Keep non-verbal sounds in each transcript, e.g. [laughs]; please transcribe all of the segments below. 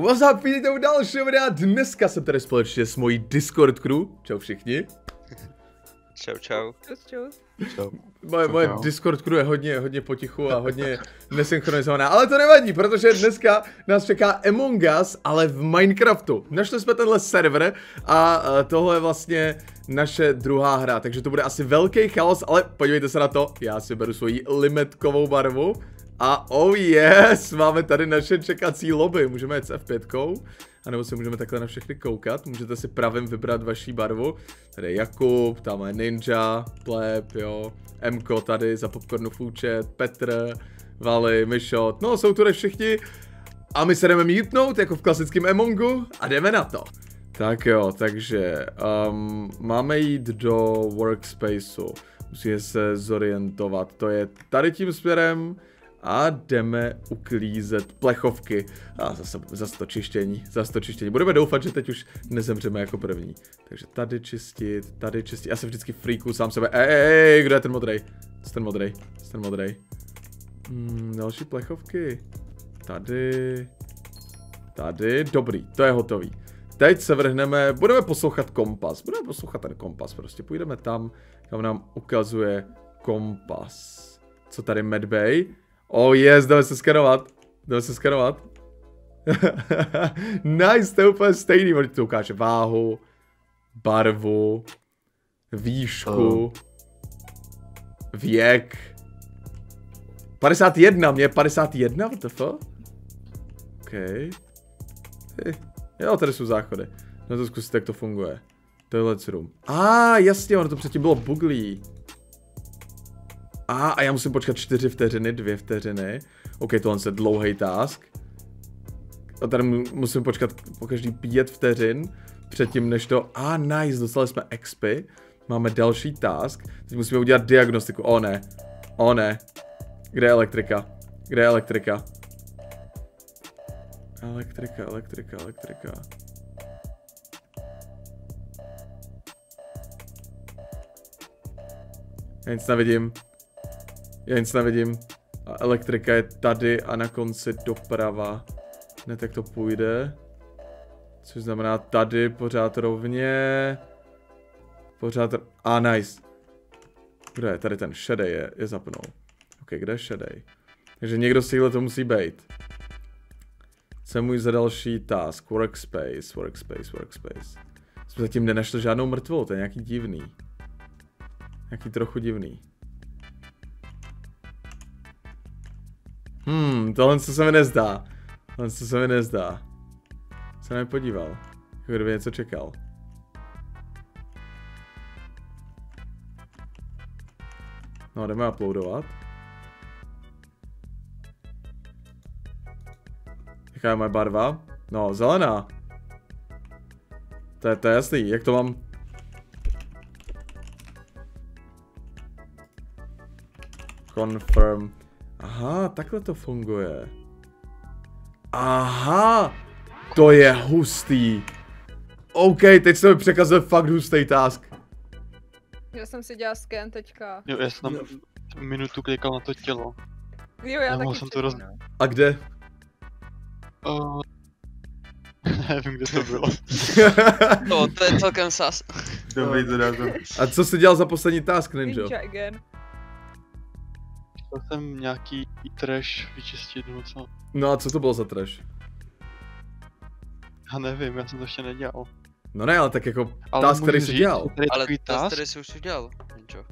What's up, vidíte u dalšího videa, dneska jsem tady společně s mojí Discord crew, čau všichni. Čau, čau. Čus, čus. Moje, moje Discord crew je hodně, hodně potichu a hodně nesynchronizovaná, ale to nevadí, protože dneska nás čeká Among Us, ale v Minecraftu. Našli jsme tenhle server a eh, tohle je vlastně naše druhá hra, takže to bude asi velký chaos, ale podívejte se na to, já si beru svoji limetkovou barvu a oh yes, máme tady naše čekací lobby, můžeme jít s F5, anebo se můžeme takhle na všechny koukat, můžete si pravým vybrat vaší barvu, tady je Jakub, tam je Ninja, Pleb, jo, Mko tady za popcornův účet, Petr, Vali, Myšot, no jsou tu všichni. A my se jdeme mutnout jako v klasickém Amongu a jdeme na to. Tak jo, takže um, máme jít do workspaceu, musíme se zorientovat, to je tady tím směrem, a jdeme uklízet plechovky. A zase, zase to čištění, zase to čištění. Budeme doufat, že teď už nezemřeme jako první. Takže tady čistit, tady čistit. Já se vždycky freaku sám sebe. Ej, ej, ej, kdo je ten modrej? Co ten modrej? Co ten modrej? Hmm, další plechovky. Tady. Tady, dobrý, to je hotový. Teď se vrhneme, budeme poslouchat kompas, budeme poslouchat ten kompas, prostě půjdeme tam, kam nám ukazuje kompas. Co tady Medbay? Oh yes, jdeme se skenovat. Jdeme se skenovat. [laughs] nice, to je úplně stejný. On to ukáže váhu, barvu, výšku, oh. věk. 51, mě je 51, what the fuck? OK. Jo, tady jsou záchody. No to zkusit, jak to funguje. Toilet room. A, ah, jasně, ono to předtím bylo buglí. A, a já musím počkat 4 vteřiny, 2 vteřiny. OK, tohle je dlouhý task. A tady musím počkat po každý 5 vteřin, předtím než to... A, ah, nice, dostali jsme XP. Máme další task. Teď musíme udělat diagnostiku. O ne. O ne. Kde je elektrika? Kde je elektrika? Elektrika, elektrika, elektrika. Já nic nevidím. Já nic nevidím. A elektrika je tady a na konci doprava. Ne, tak to půjde. Což znamená tady pořád rovně. Pořád... A ah, nice. Kde je? Tady ten šedej je, je zapnul. Ok, kde je šedej? Takže někdo si to musí být. Co můj za další task? Workspace, workspace, workspace. Jsme zatím nenašli žádnou mrtvou, to je nějaký divný. Nějaký trochu divný. Tohle se mi nezdá. Tohle se mi nezdá. Se nepodíval. Jako kdyby něco čekal. No, jdeme uploadovat. Jaká je moje barva? No, zelená. To je, to je jasný, jak to mám? Confirm. Aha, takhle to funguje. Aha, to je hustý. OK, teď se mi překazil fakt hustý task. Já jsem si dělal scan teďka. Jo, já jsem tam minutu klikal na to tělo. Jo, já taky jsem to roz... A kde? Uh, [laughs] nevím, kde to bylo. [laughs] no, to je celkem sas. Dobrý, to dám. A co jsi dělal za poslední task, Ninja? Ninja again. Chtěl jsem nějaký trash vyčistit, no co? No a co to bylo za trash? Já nevím, já jsem to ještě nedělal. No ne, ale tak jako ale task, který jsi dělal. Ale task, který jsi už udělal, Ninja.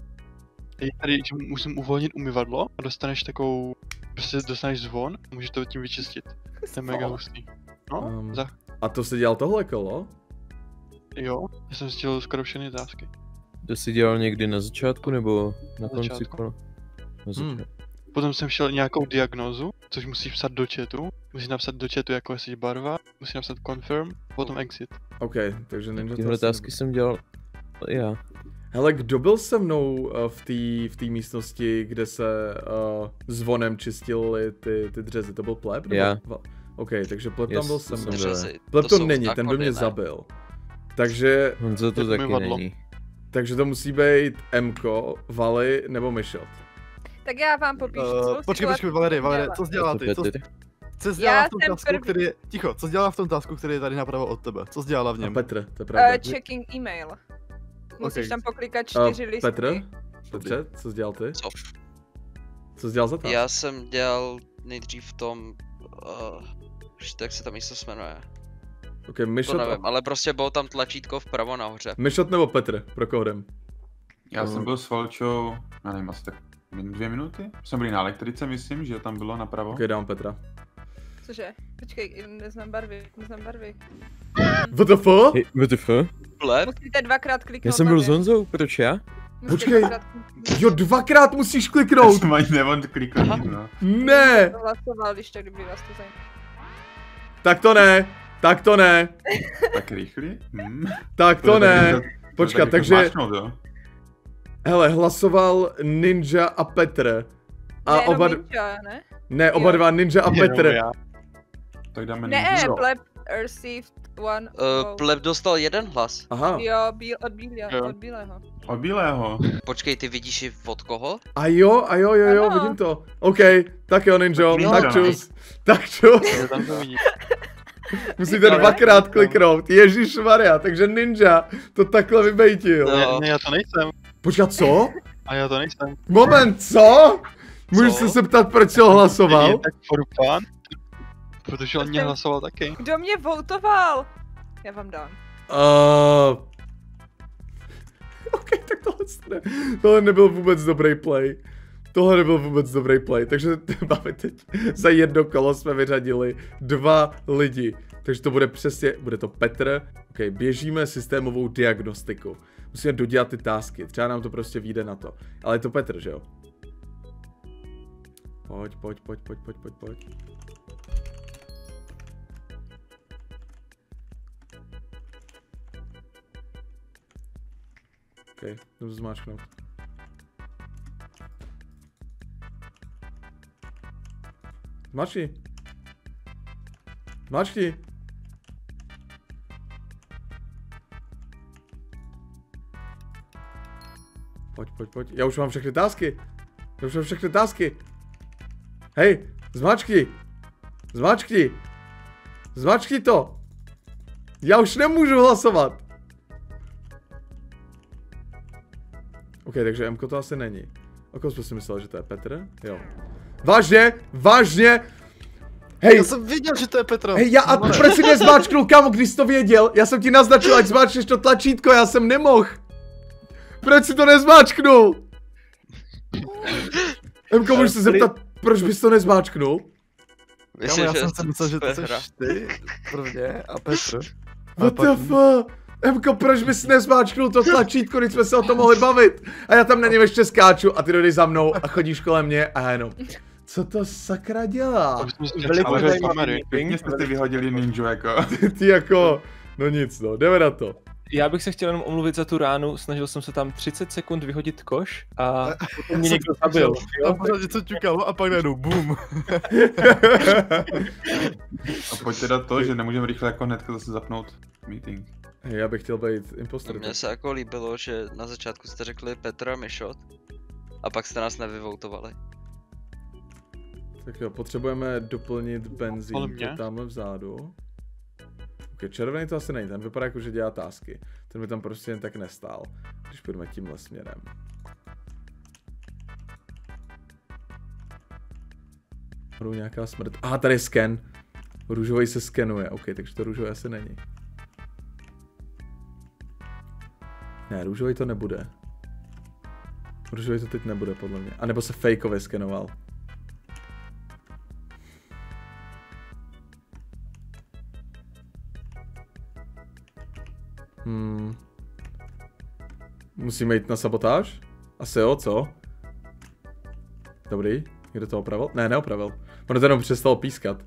Je tady, že musím uvolnit umyvadlo a dostaneš takovou, prostě dostaneš zvon a můžeš to tím vyčistit. To je mega hustý. No, um, za... A to jsi dělal tohle kolo? Jo, já jsem si dělal skoro všechny tásky. To jsi dělal někdy na začátku nebo na, na konci kola? Hmm. Potom jsem šel nějakou diagnózu, což musíš psat do chatu. Musíš napsat do chatu, jako jestli barva, musíš napsat confirm, potom exit. OK, takže Ninja Tyhle otázky jsem dělal já. Hele, kdo byl se mnou uh, v té v tý místnosti, kde se uh, zvonem čistili ty, ty dřezy? To byl pleb? Já. OK, takže pleb yes, tam byl se mnou. Pleb to, to není, ten by mě ne? zabil. Takže... Honzo to taky není. Takže to musí být Mko, Vali nebo Michelle. Tak já vám popíšu uh, Počkej, počkej, Valery, Valery, co jsi dělala ty? Co, Co jsi dělala Já v tom jsem tasku, první. který je... Ticho, co jsi dělala v tom tasku, který je tady napravo od tebe? Co jsi dělala v A něm? Petr, to je Uh, pravda. checking email. Musíš Ok. tam poklikat A čtyři listy. Petr? Dobře, co jsi dělal ty? Co? Co jsi dělal za to? Já jsem dělal nejdřív v tom, uh, jak se to místo jmenuje, Ok, to Myšot, nevím, ale prostě bylo tam tlačítko vpravo nahoře. Myšot nebo Petr? Pro koho jdem? Já jsem byl s Valčou, já nevím, asi tak dvě minuty. Jsme byli na elektrice, myslím, že tam bylo napravo. Ok, dám Petra. Cože? Počkej, neznám barvy, neznám barvy. What the fuck? Hey, WTF? Pleb? Musíte dvakrát kliknout Já jsem byl s Honzou, proč já? Musíte Počkej. dvakrát. Jo, dvakrát musíš Já kliknout! jsem ani nevon kliknout, no. Ne! Hlasoval, když tak, kdyby vás to zajímalo. Tak to ne! Tak to ne! Tak rychlý? Hm. Tak to ne! Počkat, tak takže, Máčnout, jo? Hele, hlasoval Ninja a Petr. A ne, oba, Ninja, ne? ne, oba Jo. dva, Ninja a Petr. já. Tak dáme Ne, ninja. pleb received one Uh, pleb dostal jeden hlas. Aha. Jo, bíl, od, bílě, Jo. od bílého. Od bílého. Počkej, ty vidíš i od koho? A jo, a jo, jo, jo, Ano. vidím to. OK, tak jo, Ninjo, Ninja. tak čus. Tak čus. [laughs] [laughs] Musíte Ale- dvakrát kliknout. Ježíš Maria, takže Ninja to takhle vybejtil. No. Ne, já to nejsem. Počkat, co? A já to nejsem. Moment, co? Můžeš se zeptat, proč jsi Je hlasoval? tak for fun. Protože on mě hlasoval taky. Kdo mě votoval? Já vám dám. Uh... [laughs] OK, tak tohle, ne, tohle nebyl vůbec dobrý play. Tohle nebyl vůbec dobrý play, takže [laughs] máme teď za jedno kolo jsme vyřadili dva lidi. Takže to bude přesně, bude to Petr. OK, běžíme systémovou diagnostiku. Musíme dodělat ty tásky, třeba nám to prostě vyjde na to. Ale je to Petr, že jo? Pojď, pojď, pojď, pojď, pojď, pojď, pojď. OK, jdu zmáčknout. Zmáčkni. Zmáčkni. Pojď, pojď, pojď. Já už mám všechny tásky. Já už mám všechny tásky. Hej, zmáčkni. Zmáčkni. Zmáčkni to. Já už nemůžu hlasovat. OK, takže Mko to asi není. O kom jsme si mysleli, že to je Petr? Jo. Vážně? Vážně? Hej, Já jsem viděl, že to je Petra. hej, já a proč jsi nezmáčknul, kámo, když jsi to věděl? Já jsem ti naznačil, ať zmáčkneš to tlačítko, já jsem nemohl. Proč jsi to nezmáčknul? Mko, můžeš se zeptat, proč bys to nezmáčknul? Kámo, Myslím, já že jsem si myslel, že to jsi ty prvně a Petr. What the fuck? Emko, proč bys nezmáčknul to tlačítko, když jsme se o tom mohli bavit? A já tam na něm ještě skáču a ty jdeš za mnou a chodíš kolem mě a já jenom... Co to sakra dělá? Pěkně jste si vyhodili ninju jako. [laughs] Ty jako... No nic no, jdeme na to. Já bych se chtěl jenom omluvit za tu ránu, snažil jsem se tam 30 sekund vyhodit koš a potom mě někdo zabil. A pořád něco ťukalo a pak najednou boom. [laughs] A pojď teda to, že nemůžeme rychle jako hnedka zase zapnout meeting. Hej, já bych chtěl být imposter. Mně se jako líbilo, že na začátku jste řekli Petra Mišot a pak jste nás nevyvoutovali. Tak jo, potřebujeme doplnit benzín, je tamhle vzadu. Ok, červený to asi není, ten vypadá jako, že dělá tásky. Ten mi tam prostě jen tak nestál, když půjdeme tímhle směrem. Budou nějaká smrt. Aha, tady je sken. Růžový se skenuje, ok, takže to růžový asi není. Ne, růžový to nebude. Růžový to teď nebude, podle mě. A nebo se fejkově skenoval. Musíme jít na sabotáž? Asi jo, co? Dobrý. Kdo to opravil? Ne, neopravil. Ono to jenom přestalo pískat.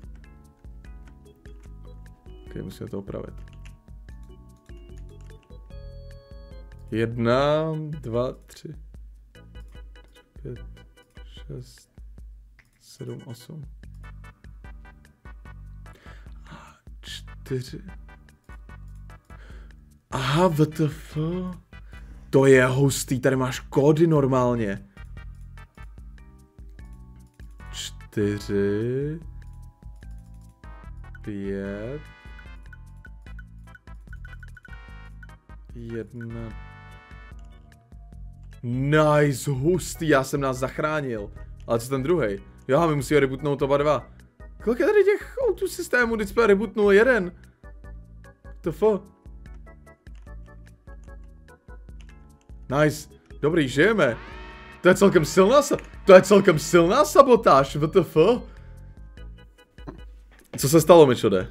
Ok, musíme to opravit. Jedna, dva, tři, pět, šest, sedm, osm. Čtyři. Aha, WTF. To je hustý, tady máš kódy normálně. Čtyři. Pět. Jedna. Nice, hustý, já jsem nás zachránil. Ale co ten druhý? Jo, my musíme rebootnout oba dva. Kolik je tady těch autů systémů, když jsme rebootnul jeden? To f. Nice, dobrý, žijeme. To je celkem silná sa... To je celkem silná sabotáž, WTF? Co se stalo, Mičode?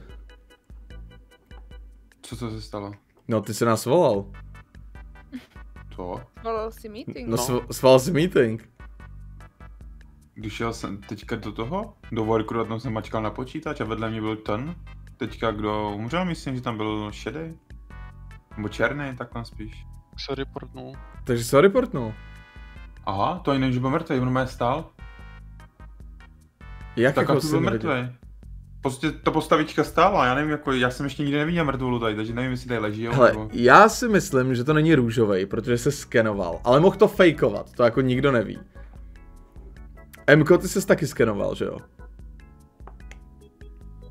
Co to se stalo? No, ty se nás volal. To? Volal si meeting. No, no. sval si meeting. Když šel jsem teďka do toho, do workru, tam jsem mačkal na počítač a vedle mě byl ten. Teďka kdo umřel, myslím, že tam byl šedý. Nebo černý, tak tam spíš. Se reportnul. Takže se ho reportnul. Aha, to ani nevím, že byl mrtvý, on mě stál. Jak Tak jako byl mrtvý. Prostě ta postavička stála, já nevím, jako, já jsem ještě nikdy neviděl mrtvolu tady, takže nevím, jestli tady leží, jo, Hele, nebo... já si myslím, že to není růžový, protože se skenoval, ale mohl to fejkovat, to jako nikdo neví. Mko, ty ses taky skenoval, že jo?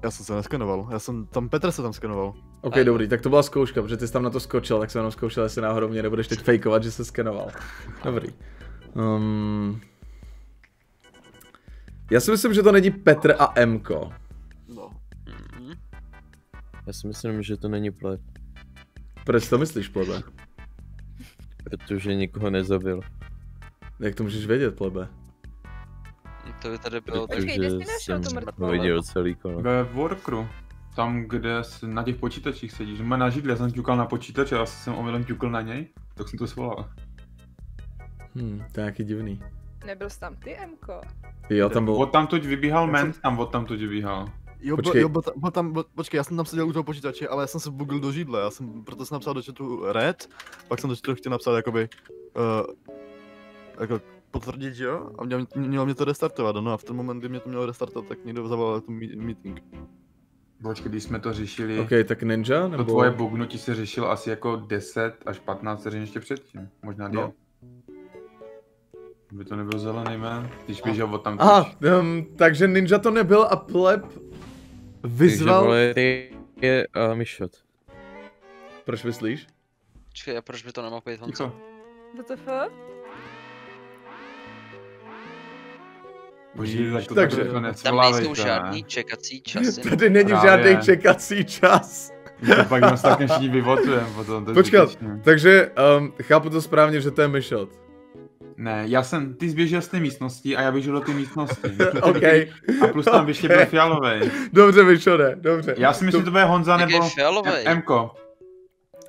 Já jsem se neskenoval, já jsem, tam Petr se tam skenoval. OK, Aj. dobrý, tak to byla zkouška, protože ty jsi tam na to skočil, tak jsem jenom zkoušel, jestli náhodou mě nebudeš teď fejkovat, že se skenoval. [laughs] Dobrý. Um, já si myslím, že to není Petr a Mko. No. Mhm. Já si myslím, že to není pleb, Proč to myslíš, plebe? protože nikoho nezabil. Jak to můžeš vědět, plebe? To by tady bylo tak... Počkej, kde jsi Protože našel tu jsem mrtvolu? viděl celý kolo. Ve workru. Tam, kde si na těch počítačích sedíš. Má na židli, já jsem ťukal na počítač a já jsem omylem ťukl na něj, tak jsem to svolal. Hm, to je nějaký divný. Nebyl jsi tam ty, Mko? Jo, tam byl... Od tam tuď vybíhal ment, tam od tam tuď vybíhal. Jo, Počkej. Byl, jo tam, byl tam, byl, počkej, já jsem tam seděl u toho počítače, ale já jsem se bugl do židle, já jsem, proto jsem napsal do chatu red, pak jsem do chatu chtěl napsat jakoby, uh, jako potvrdit, že jo, a mělo, mělo mě to restartovat, no a v ten moment, kdy mě to mělo restartovat, tak někdo zavolal tu me- meeting. Počkej, když jsme to řešili, OK, tak Ninja, to nebo... tvoje bugnutí se řešil asi jako 10 až 15 vteřin ještě předtím. Možná No. no. By to nebyl zelený man, když běžel od tam Aha, um, takže Ninja to nebyl a pleb vyzval... vole, je uh, Mišot. Proč myslíš? Čekaj, a proč by to nemohl být Honza? Ticho. WTF? Boží, tak to Takže- to Tam nejsou ne? žádný čekací [laughs] časy. Tady není Právě. žádný čekací čas. To pak nás tak všichni vyvotujeme potom, to Počkat, zbytečné. takže um, chápu to správně, že to je Myshot. Ne, já jsem, ty jsi běžel z té místnosti a já běžel do té místnosti. [laughs] OK, A plus tam ještě byl fialový. dobře Myshode, dobře. Já si myslím, že to bude Honza nebo je fialovej? Mko.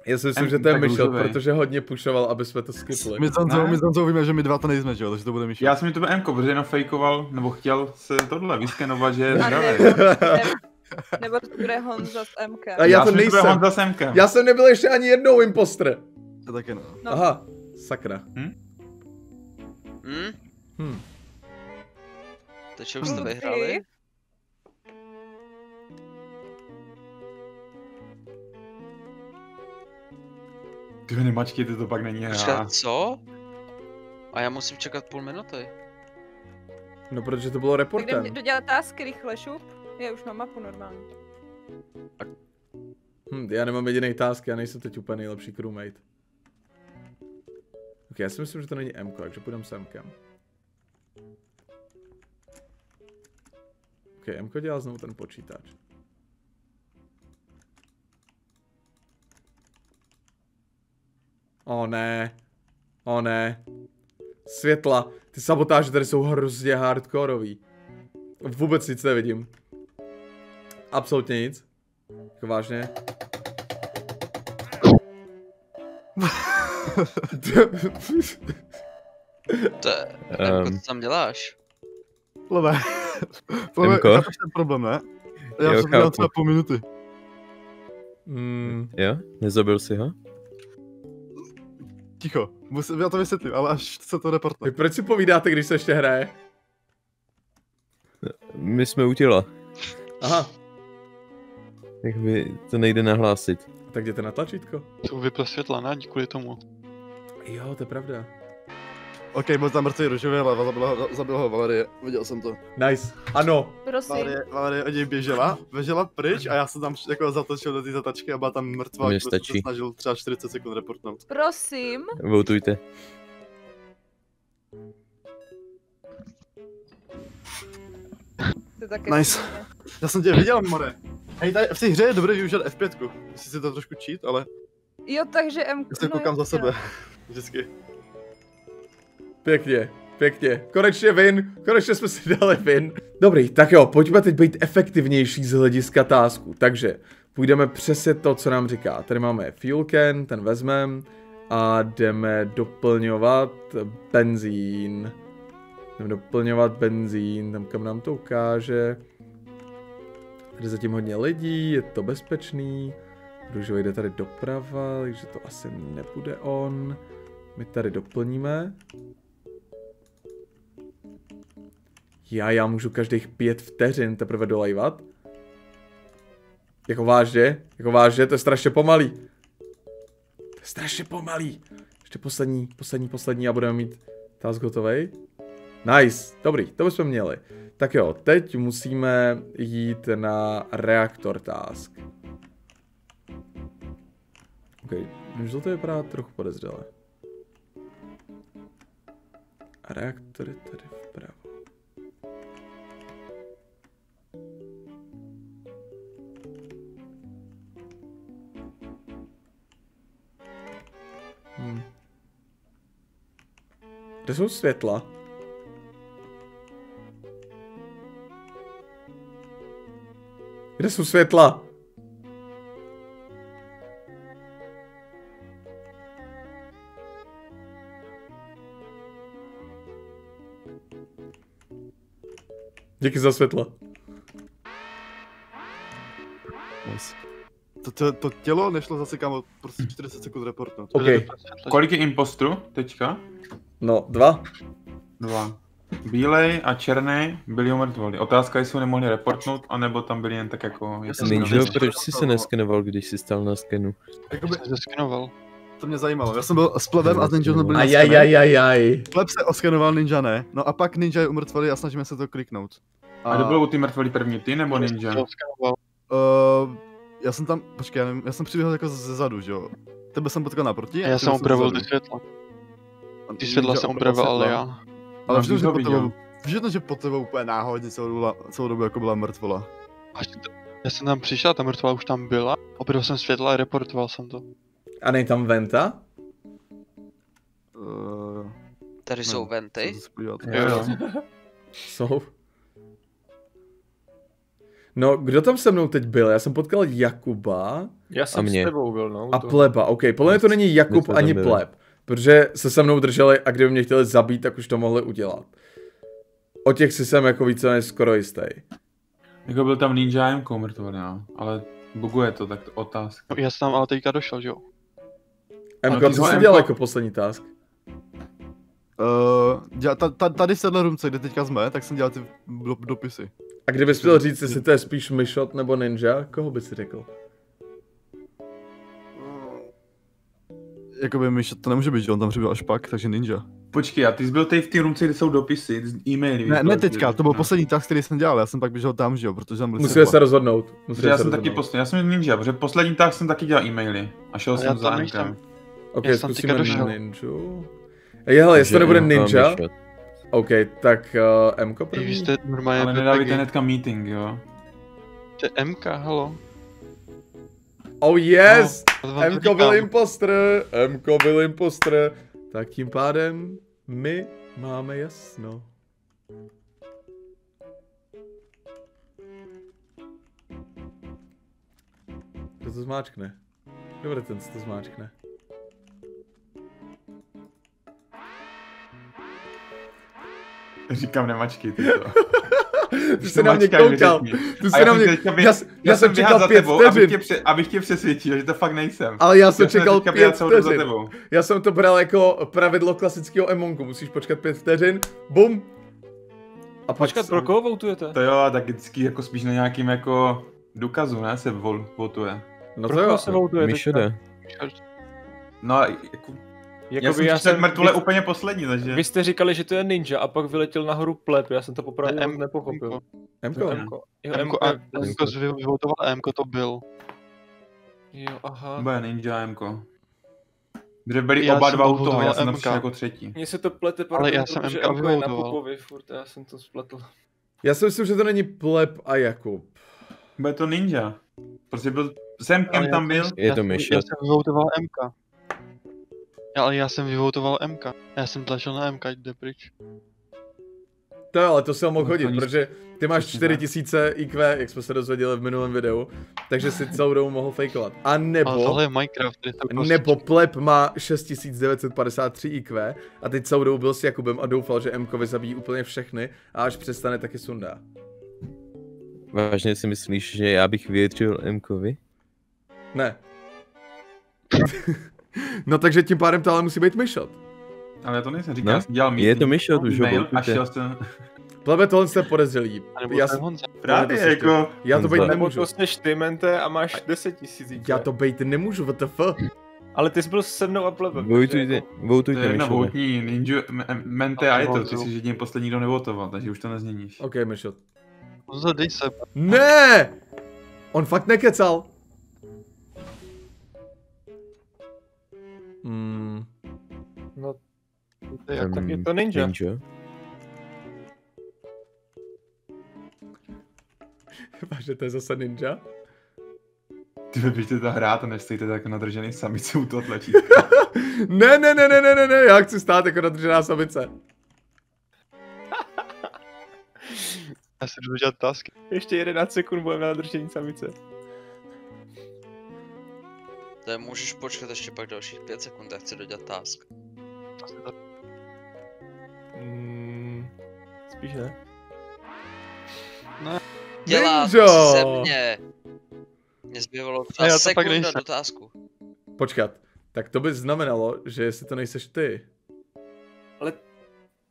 Já si myslím, M- že to je růžovej. protože hodně pushoval, aby jsme to skipli. My Honzou, Ne? my Honzou víme, že my dva to nejsme, že jo, takže to bude Mišo. Já myslím, že to bude Mko, protože jenom fejkoval, nebo chtěl se tohle vyskenovat, že je zdravý. nebo, to bude Honza s MK. A já to že to nejsem. Honza s Mkem. Já jsem nebyl ještě ani jednou imposter. To taky no. No. Aha, sakra. Hm? Hm. Takže už jste Hm. Ty mi nemačkejte, to pak není hra. Počkat, co? A já musím čekat půl minuty. No, protože to bylo Tak reportem. jdem dodělat tasky rychle, šup. Je už na mapu normálně. Hm, já nemám jediný task, já nejsem teď úplně nejlepší crewmate. Ok, já si myslím, že to není M, takže půjdem s Mkem. Ok, M dělá znovu ten počítač. O ne. O ne. Světla. Ty sabotáže tady jsou hrozně hardkorový. Vůbec nic nevidím. Absolutně nic. Jako vážně. To je, um, co tam děláš? Leve. Leve, [laughs] Mko? chápeš ten problém, ne? Já Jo, jsem dělal třeba půl minuty. mm, Jo? Nezabil si ho? Ticho, musím, já to vysvětlím, ale až se to reportne. tak proč si povídáte, když se ještě hraje? My jsme u těla, Aha, tak by to nejde nahlásit. tak jděte na tlačítko. Jsou vypla světla, ne? Kvůli tomu. Jo, to je pravda. OK, byl tam mrtvý růžový, ale zabila, ho- zabila ho Valerie, viděl jsem to. Nice. Ano. Prosím. Valerie, Valerie od něj běžela, běžela pryč a já jsem tam jako zatočil do té zatačky a byla tam mrtvá, Mně jsem se stačí. snažil třeba 40 sekund reportnout. Prosím. Voutujte. Nice. Já jsem tě viděl, more. Hej, tady v té hře je dobré využít F5, jestli si to trošku cheat, ale Jo, takže M... já se koukám za sebe. [laughs] Vždycky. Pěkně, pěkně. Konečně win, konečně jsme si dali win. Dobrý, tak jo, pojďme teď být efektivnější z hlediska tásku. Takže půjdeme přesně to, co nám říká. Tady máme fuel can, ten vezmeme a jdeme doplňovat benzín. Jdeme doplňovat benzín, tam kam nám to ukáže. Tady zatím hodně lidí, je to bezpečný. Růžový jde tady doprava, takže to asi nebude on. My tady doplníme. Já, já můžu každých pět vteřin teprve dolejvat. Jako vážně, jako vážně, to je strašně pomalý. To je strašně pomalý. Ještě poslední, poslední, poslední a budeme mít task hotovej. Nice, dobrý, to bychom měli. Tak jo, teď musíme jít na reaktor task. OK, už to vypadá trochu podezřele. A reaktor je tady Kde jsou světla? Kde jsou světla? Díky za světla. Nice. To, to, to tělo nešlo zase kámo prostě 40 sekund reportnout. OK, Kolik je impostru teďka? No, dva. Dva. Bílej a černý byli umrtvoli. Otázka, jestli ho nemohli reportnout, anebo tam byli jen tak jako... jsem Ninja, zvědavý. proč jsi se neskenoval, když jsi stál na skenu? Jakoby, Jsem se skenoval. to mě zajímalo. Já jsem byl s plebem a s ninja jsme byli na Ajajajajaj. skeně. Aj, aj, aj. Pleb se oskenoval, ninja ne. No a pak ninja je umrtvali a snažíme se to kliknout. A kdo byl u ty mrtvolí první, ty nebo ninja? Jsem se skenoval. Uh, já jsem tam, počkej, já, nevím, já jsem přiběhl jako ze zadu, že jo. Tebe jsem potkal naproti. A já jsem upravil ty světla. A Ty světla ninja jsem opravil ale já. Ale No, vždyť, ty že tebou, vždyť, že pod tebou úplně náhodně celou dobu, celou dobu jako byla mrtvola. Až to- Já jsem tam přišel, ta mrtvá už tam byla. Opět jsem světla a reportoval jsem to. A nej tam Venta? Uh, Tady jsou No, venty. Jo, jo. [laughs] Jsou. No, kdo tam se mnou teď byl? Já jsem potkal Jakuba Já jsem mě. s tebou byl, no. a to- Pleba. OK, podle mě to není Jakub ani byli. Pleb. Protože se se mnou drželi a kdyby mě chtěli zabít, tak už to mohli udělat. O těch si jsem jako víceméně skoro jistý. Jako byl tam ninja a MK mrtvoli, no. Ale buguje to, tak to otázka. Já jsem tam ale teďka došel, že jo? Ty co jsi dělal jako poslední task? Uh, děla, ta, ta, tady v téhle roomce, kde teďka jsme, tak jsem dělal ty do, dopisy. A kdybys měl říct, jestli to je spíš Myshot nebo Ninja, koho bys si řekl? Jakoby mi to nemůže být, že on tam přibyl až pak, takže ninja. Počkej, a ty jsi byl tady v té roomce, kde jsou dopisy, e-maily. Ne, víš, ne teďka, to byl no. poslední task, který jsem dělal, já jsem pak běžel tam, že jo, protože tam byl Musíme se rozhodnout. Musíme já se jsem taky rozhodnout. poslední, já jsem ninja, protože poslední tak jsem taky dělal e-maily. A šel A jsem za nejsem. Ok, Já zkusíme. Ninju. Ej, hele, jestli to nebude Ninja, OK, tak uh, MK Vy první. jste normálně Ale nedávajte taky- hnedka meeting, jo. To je MK, halo. Oh yes! No, to vám to MK byl impostr, MK byl impostr. Tak tím pádem my máme jasno. Kdo to zmáčkne? Kdo bude ten, to zmáčkne? Říkám nemačky, ty to. [laughs] Ty jsi na mě koukal. Ty jsi já na jsem mě... Já, s- já jsem čekal za pět tebou, abych tě, pře- abych tě přesvědčil, že to fakt nejsem. Ale já jsem Já jsem čekal běhal pět vteřin. tebou. Já jsem to bral jako pravidlo klasického emonku. Musíš počkat pět vteřin, bum. A pak Počkat, pro koho voutujete? To jo, tak vždycky jako spíš na nějakým jako důkazu, ne, se vol, votuje. No Pro to jo. se voutuje. No a jako, Já Jakoby jsem já jsem, mrtvole vy, úplně poslední, takže... vy jste říkali, že to je ninja a pak vyletěl nahoru pleb, já jsem to popravdě Ne, moc nepochopil. Mko? Mko. Jo, Mko, Mko, Mko zvy- vyvotoval Mko to byl. jo, aha. Bude Ninja Mko. Kde byli Já oba dva u to toho, já jsem tam přišel jako třetí. Mně se to plete, Ale pardon, já jsem protože MK Mko je na. Pupovi furt, já jsem to spletl. Já si myslím, že to není Pleb a Jakub. Bude to Ninja. Prostě byl, jsem Ale kem já tam byl. Je já to jsem- Michel. Já jsem vyvotoval MK. Já, ale já jsem vyvotoval MK. Já jsem tlačil na MK, jde pryč. To ale to si ho mohl No, hodit, protože ty máš přesně 4000 IQ, jak jsme se dozvěděli v minulém videu, takže si celou dobu mohl fejkovat. A Ale nebo, tohle je Minecraft, kde to prostě... nebo Pleb má 6953 IQ a teď celou dobu byl s Jakubem a doufal, že Mkovi zabíjí úplně všechny a až přestane, taky sundá. Vážně si myslíš, že já bych vyjádřil Mkovi? Ne. [laughs] [laughs] no takže tím pádem to ale musí být myšot. Ale já to nejsem, říkal, No, já jsem dělal je to Michel, už ho mail a voutujte. šel jsem... Plebe, tohle jste podezřelý. Já, s- Honza. Právě to ty. jako... já to být Honza. Nebo nemůžu. to jsi Tymente a máš 10 tisíc. Já to být nemůžu, WTF. Ale ty jsi byl se mnou a plebem. Voutujte, To je voutujte jedna voutní ninja, mente a je to, ty jsi jediný poslední, kdo nevotoval, takže už to nezměníš. OK, myšot. Honza, dej se. Ne! On fakt nekecal. No, To je jako... tak je to ninja. Ninja. Váže, to je zase ninja? Ty běžte to hrát a nestojíte tak nadržený samice u toho [laughs] tlačítka. Ne, ne, ne, ne, ne, ne, ne, já chci stát jako nadržená samice. [laughs] Já si jdu dělat tasky. Ještě 11 sekund budeme na držení samice. To je, můžeš počkat ještě pak dalších 5 sekund, já chci dodělat task. Mm, spíš ne. Dělá Ninja! to ze mě. Mě zbývalo A já třeba to sekunda nejsem. do tásku. Počkat, tak to by znamenalo, že jestli to nejseš ty.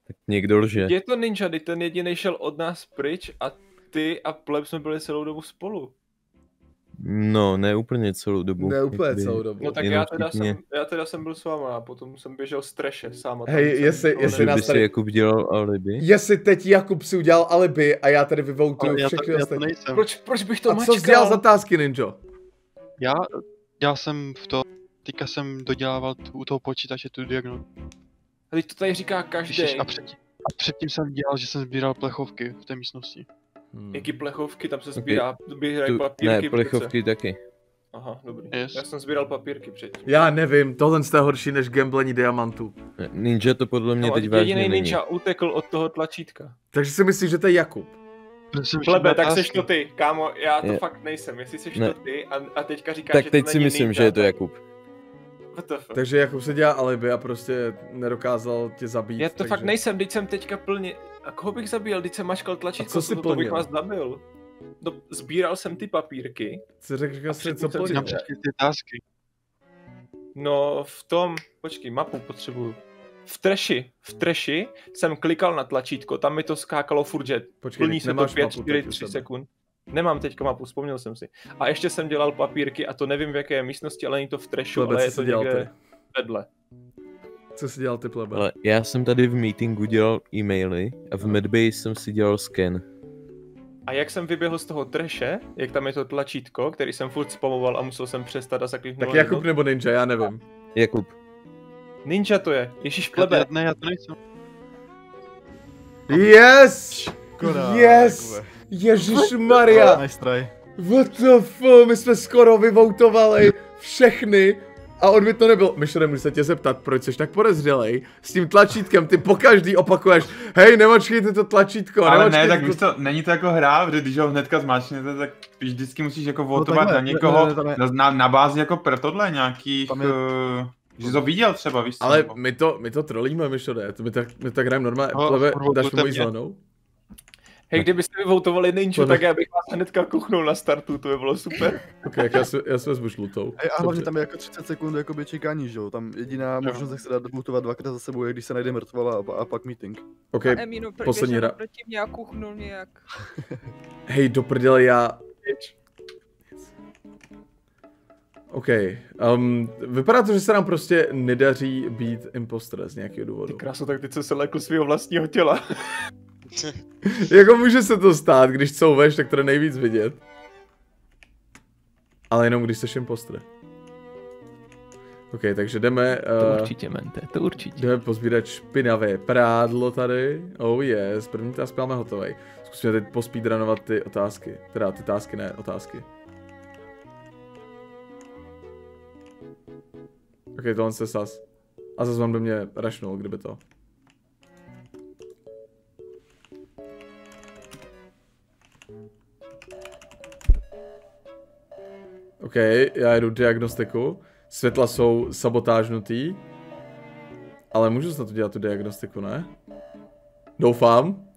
Tak někdo lže. Je to ninja, teď ten jediný šel od nás pryč a ty a pleb jsme byli celou dobu spolu. No, ne úplně celou dobu. Ne úplně jakoby. celou dobu. No tak Jenom já teda, vtipně. jsem, já teda jsem byl s váma a potom jsem běžel z treše sám. a Hej, jsem jestli- jestli nás by neviděl. si tady- Jakub dělal alibi? Jestli teď Jakub si udělal alibi a já tady vyvoutuju všechny ostatní. nejsem. Proč, proč bych to A mačkal? co jsi dělal za tásky, Ninjo? Já, já jsem v to, teďka jsem dodělával tu, u toho počítače tu diagnozu. A teď to tady říká každý. A předtím, a předtím jsem dělal, že jsem sbíral plechovky v té místnosti. Hmm. Jaký plechovky, tam se sbírá, sbírají Tu, papírky. ne, přece. plechovky taky. Aha, dobrý. Yes. Já jsem sbíral papírky předtím. Já nevím, tohle je horší než gamblení diamantů. Ninja to podle mě No, teď vážně jediný není. ninja utekl od toho tlačítka. Takže si myslíš, že to je Jakub? Plebe, tak seš to ty, kámo, já to Je. fakt nejsem, jestli seš Ne. to ty a, a teďka říkáš, Tak že teď to si není myslím, ninja, že je to Jakub. Takže Jakub se dělá alibi a prostě nedokázal tě zabít. Já to takže... fakt nejsem, teď jsem teďka plně... A koho bych zabíjel, teď jsem mačkal tlačítko, A co jsi to, to bych vás zabil. No, sbíral jsem ty papírky, Co řekl, že jsi co si plnil? Ty tásky. no v tom, počkej, mapu potřebuju. V treši, v treši jsem klikal na tlačítko, tam mi to skákalo furt, že Počkej, plní se to nemáš 5, mapu 4, teď u 3 sebe. sekund. Nemám teďka mapu, vzpomněl jsem si. A ještě jsem dělal papírky a to nevím v jaké místnosti, ale není to v trešu, ale je to dělal někde ty? vedle. Co jsi dělal ty plebe? Ale já jsem tady v meetingu dělal e-maily a v Medbase jsem si dělal scan. A jak jsem vyběhl z toho treše, jak tam je to tlačítko, který jsem furt spamoval a musel jsem přestat a zakliknout. Tak Jakub nebo Ninja, já nevím. Jakub, Ninja to je, Ježíš plebe. já, ne, já to nejsem. Yes! Škoda. Yes! Ježíš [laughs] Maria! Nice try. What the fuck, my jsme skoro vyvoutovali všechny a on by to nebyl. Myšo, nemůžu se tě zeptat, proč jsi tak podezřelej? S tím tlačítkem, ty pokaždý opakuješ, hej, nemačkejte to tlačítko, Ale ne, tak to... víš to, není to jako hra, když ho hnedka zmáčknete, tak vždycky musíš jako votovat takhle, na ne, někoho, ne, ne, je- na, na, bázi jako pro tohle nějakých, Tam je- uh, že to viděl třeba, víš? Ale my to, my to trolíme, Myšo, ne? To my tak, my tak hrajeme normálně. No, Plebe, dáš voutujte moji zelenou? Hej, kdybyste vyvoutovali Ninja, Plebe. tak já bych vás hnedka kuchnul na startu, to by bylo super. [laughs] Ok, já si, já si vezmu žlutou. Ej, a hlavně tam je jako 30 sekund jakoby čekání, že jo? Tam jediná možnost, jak se dá debutovat dvakrát za sebou, je když se najde mrtvala a, a pak meeting. Ok, Emino pr- poslední hra. proti mě a kuchnul nějak. [laughs] hej, do prdele, já... OK. Um, vypadá to, že se nám prostě nedaří být impostor z nějakého důvodu. Ty krásu, tak teď jsem se lekl svého vlastního těla. [laughs] [laughs] jako může se to stát, když couveš, tak to je nejvíc vidět. Ale jenom když jsi impostor. OK, takže jdeme... To Uh, určitě, mente, to určitě. jdeme pozbírat špinavé prádlo tady. Oh yes, první task máme hotový. Zkusíme teď pospeedrunovat ty otázky. Teda ty tásky, ne otázky. OK, tohle se sas. A zase vám do mě rašnul, kdyby to. OK, já jedu diagnostiku. Světla jsou sabotážnutý. Ale můžu snad udělat tu diagnostiku, ne? Doufám.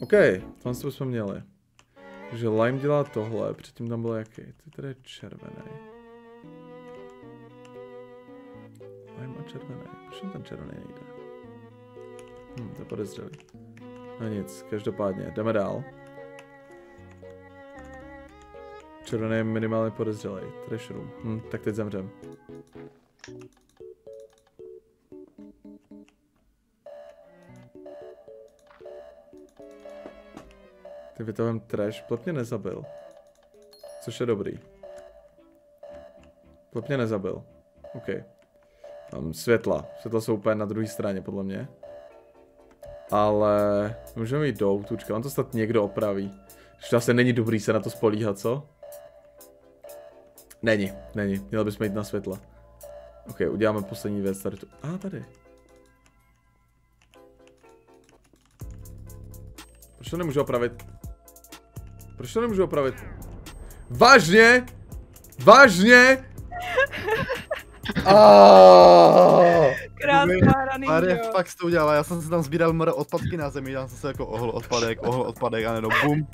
OK, to jsme měli. Takže Lime dělá tohle, předtím tam byl jaký? Tady je červený. Lime a červený. Proč tam ten červený nejde? Hm, to je. No nic, každopádně, jdeme dál. Červený je minimálně podezřelý. Trash room. Hm, tak teď zemřem. Ty vytavím trash, plot mě nezabil. Což je dobrý. Plot mě nezabil. OK. Mám světla. Světla jsou úplně na druhé straně, podle mě. Ale můžeme jít do autůčka, on to snad někdo opraví. To asi není dobrý se na to spolíhat, co? Není, není. Měli bychom jít na světla. OK, uděláme poslední věc tady tu. A, tady. Proč to nemůžu opravit? Proč to nemůžu opravit? Vážně? Vážně? Krásná hra ninja. fakt to udělal, já jsem si tam sbíral mr odpadky na zemi, já jsem se jako ohl odpadek, ohl odpadek a jenom bum.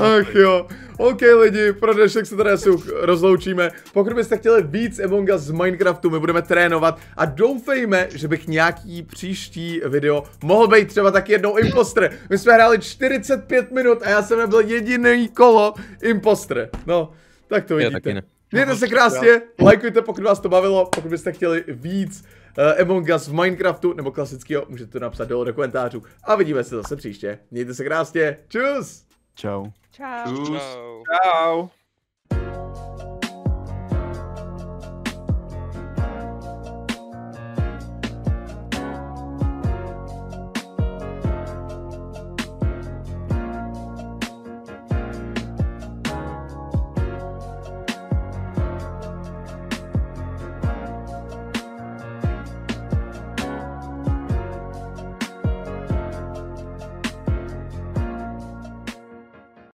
Ach jo, OK lidi, pro dnešek se teda asi rozloučíme. Pokud byste chtěli víc Among Us z Minecraftu, my budeme trénovat a doufejme, že bych nějaký příští video mohl být třeba taky jednou imposter. My jsme hráli 45 minut a já jsem nebyl jediný kolo imposter. No, tak to Já vidíte. taky ne. Mějte se krásně, lajkujte, pokud vás to bavilo, pokud byste chtěli víc uh, Among Us v Minecraftu nebo klasického, můžete to napsat dole do komentářů a vidíme se zase příště. Mějte se krásně, čus! Čau. Čau. Čus. Čau. Čau.